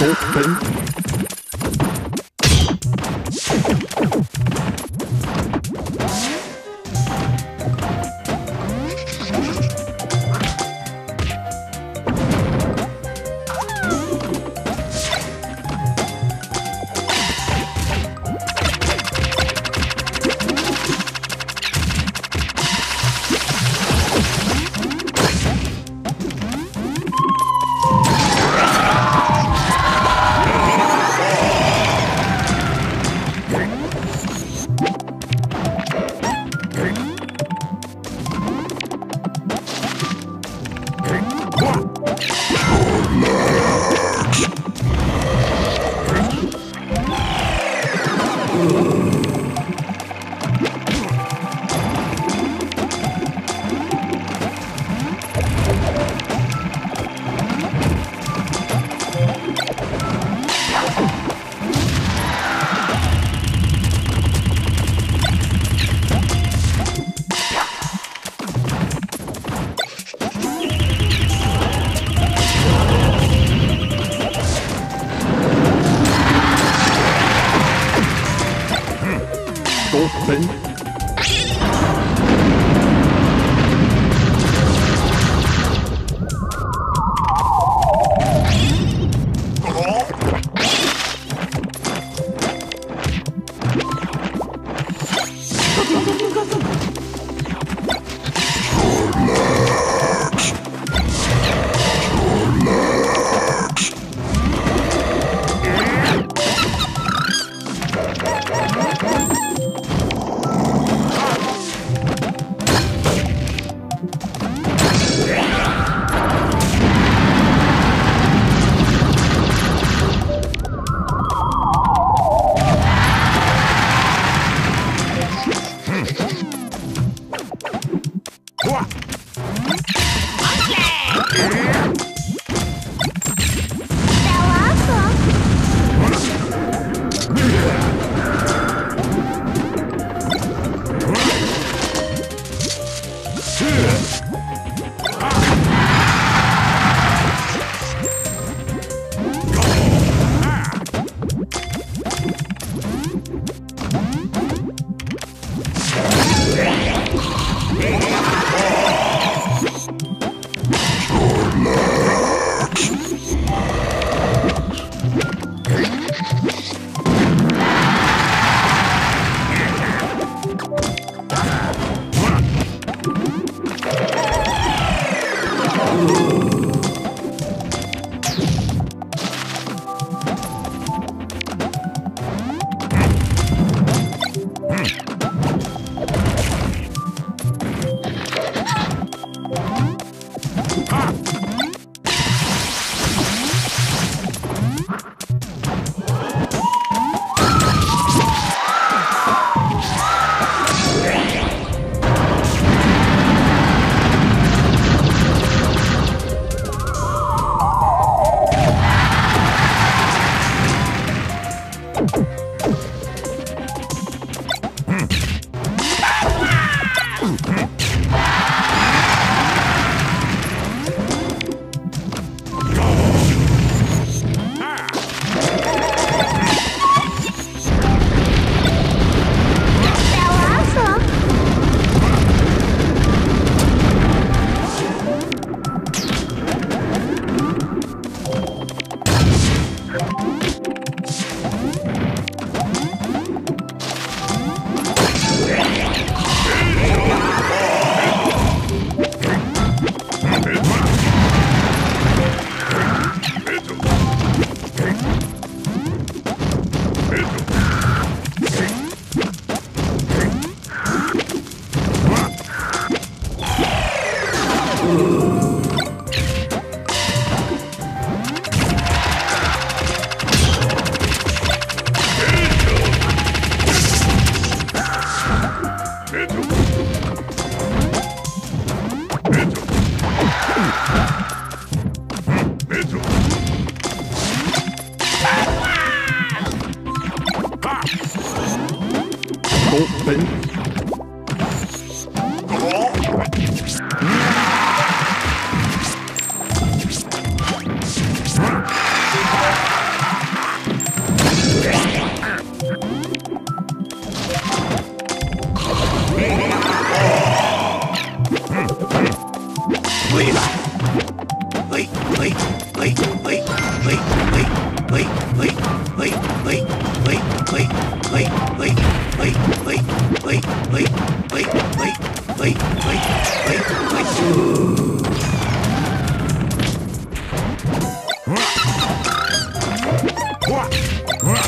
Tố Tĩnh Open. open. Yeah. What?